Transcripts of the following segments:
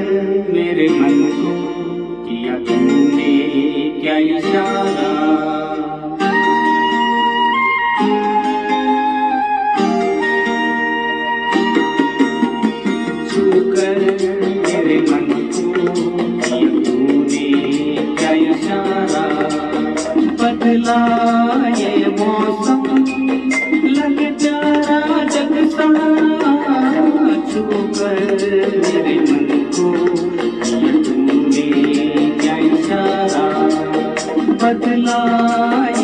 मेरे मन को किया तुमने क्या इशारा छूकर मेरे मन को किया तूने बदला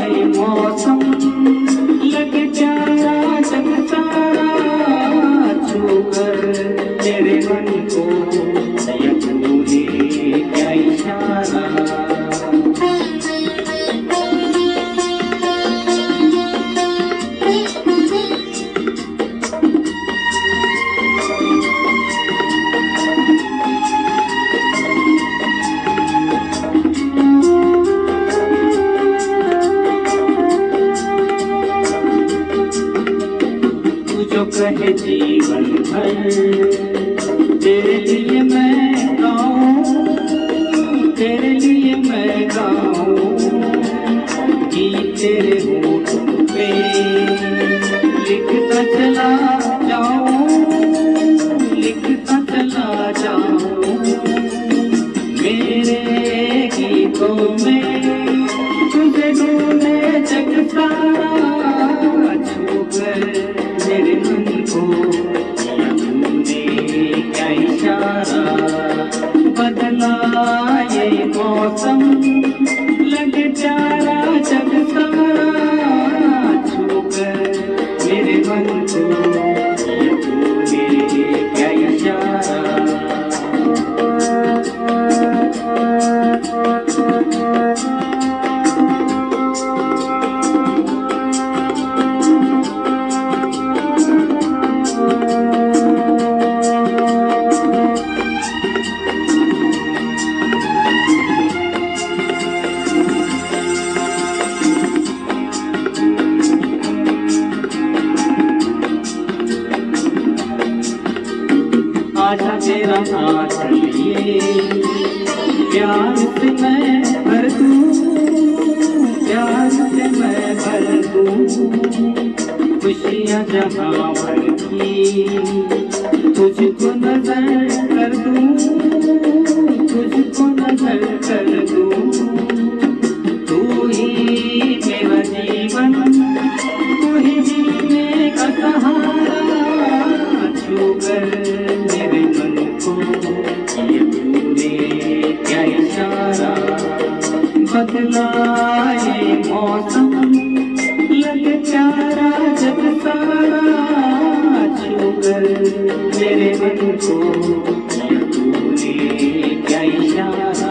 कहे जीवन भर। तेरे लिए मैं गाऊं तेरे लिए मैं गाऊं। गीत तेरे होठों हाथ प्यार से मैं भर दूँ प्यार से मैं भर दूँ खुशियाँ जहाँ भर की तुझको नज़र कर दूँ, तुझको नज़र कर दूँ। तू ही मेरा जीवन, तू ही जीने का सहारा छूकर मेरे मन को ये तूने क्या इशारा बदला ये मौसम? लग प्यारा जग सारा छूकर मेरे मन को ये तूने क्या इशारा?